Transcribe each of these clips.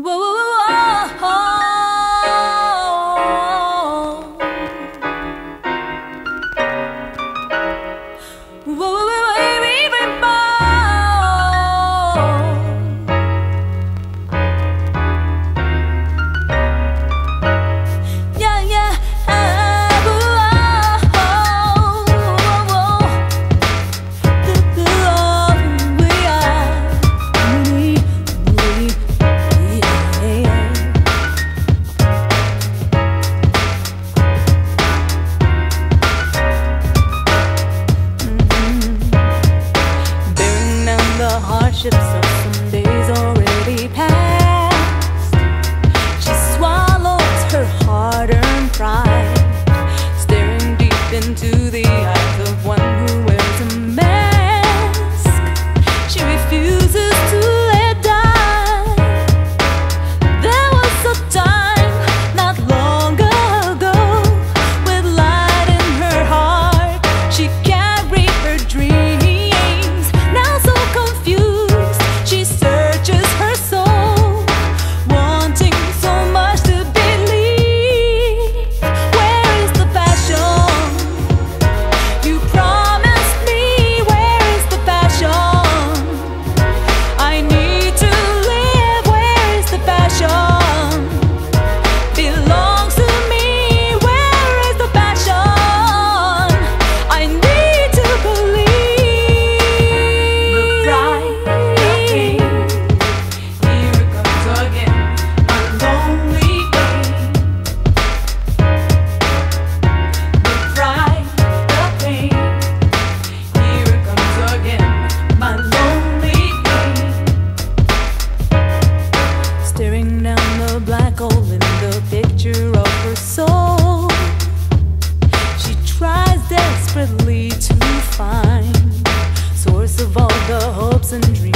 Whoa, desperately to find source of all the hopes and dreams.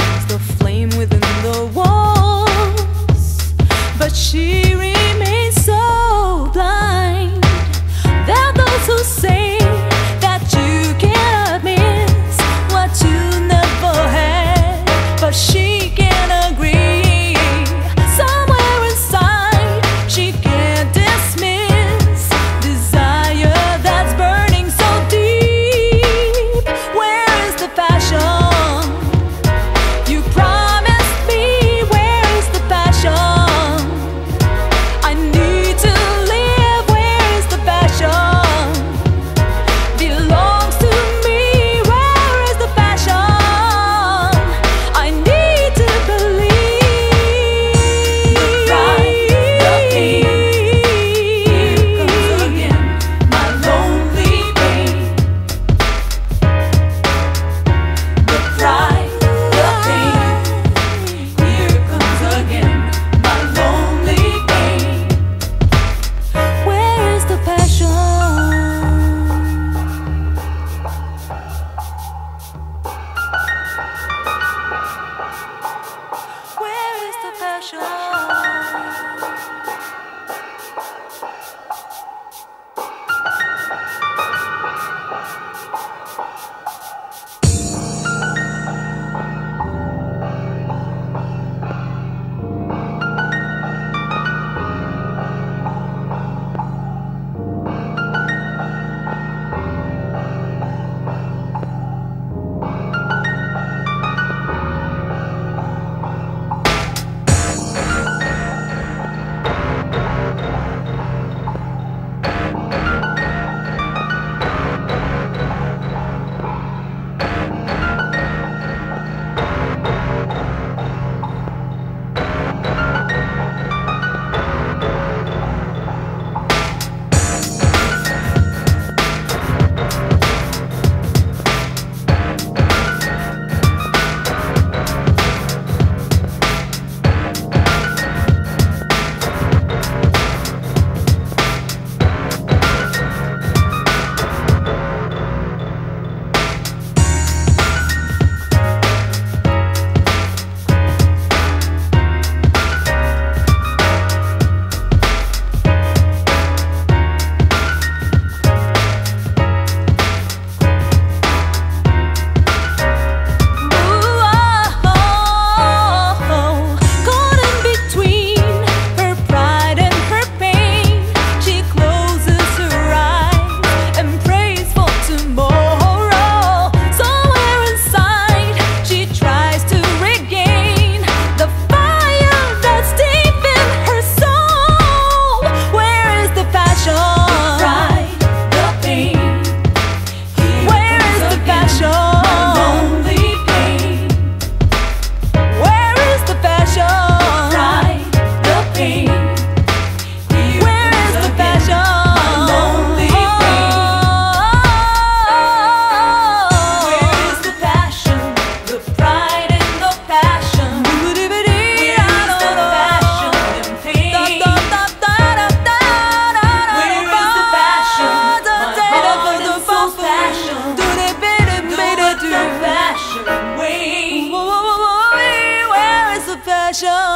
pleasure.